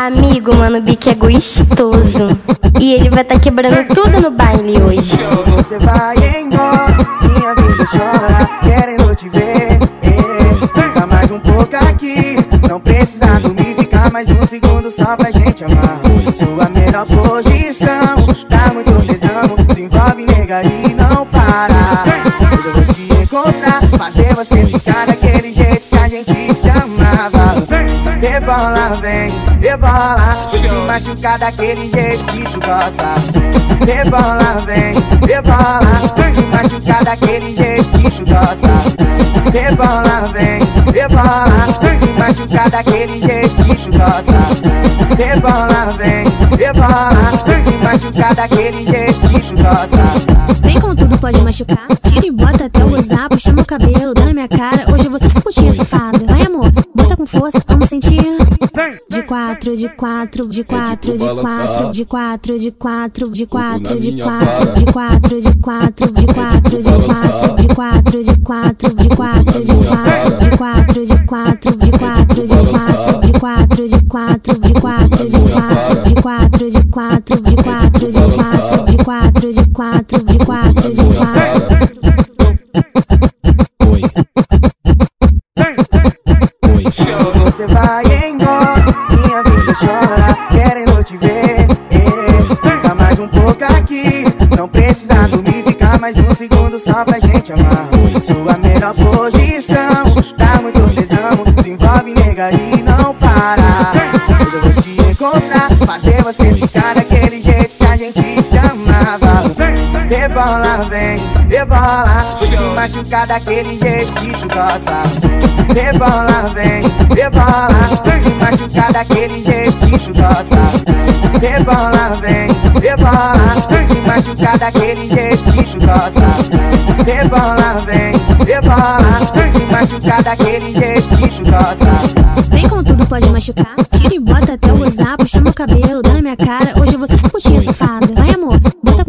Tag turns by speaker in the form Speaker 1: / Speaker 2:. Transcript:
Speaker 1: Amigo, mano, o Bic é gostoso. E ele vai tá quebrando tudo no baile hoje.
Speaker 2: Você vai embora, minha vida chora, querendo te ver. Fica mais um pouco aqui, não precisa dormir, fica mais um segundo só pra gente amar. Sua melhor posição, dá muito tesão, se envolve nega e não para. Hoje eu vou te encontrar, fazer você ficar Rebola, vem, rebola, te machucar daquele jeito que tu gosta. Rebola, vem, rebola, te machucar daquele jeito que tu gosta. Rebola, vem, rebola, te machucar daquele jeito que tu gosta. Rebola, vem, rebola, te machucar daquele jeito que tu gosta.
Speaker 3: Vem com tudo, pode machucar. Tira e bota até eu gozar, puxa meu cabelo, dá na minha cara. Hoje eu vou ser sua putinha safada. Vai, amor, bota com força, vamos sentir. De quatro, de quatro, de quatro, de quatro, de quatro, de quatro, de quatro, de quatro, de quatro, de quatro, de quatro, de quatro, de quatro, de quatro, de quatro, de quatro, de quatro, de quatro, de quatro, de quatro, de quatro, de quatro, de quatro, de quatro, de quatro, de quatro, de quatro, de quatro, de quatro, de quatro, de quatro, de quatro.
Speaker 2: Você vai embora, minha vida chora, querendo te ver. É, fica mais um pouco aqui, não precisa dormir, mais um segundo só pra gente amar. Sua melhor posição, dá muito tesão, se envolve nega e não para. Hoje eu vou te encontrar, fazer você ficar daquele jeito que a gente se amava. Rebola, vem, rebola, vou te machucar daquele jeito que tu gosta. Rebola, vem, rebola, vou te machucar daquele jeito que tu gosta. Rebola, vem, rebola, vou te machucar daquele jeito que tu gosta. Rebola, vem, rebola, vou te machucar daquele jeito que tu gosta.
Speaker 3: Vem com tudo, pode machucar. Tira e bota até eu gozar, puxa meu cabelo, dá na minha cara. Hoje eu vou ser sua putinha safada. Vai, amor, bota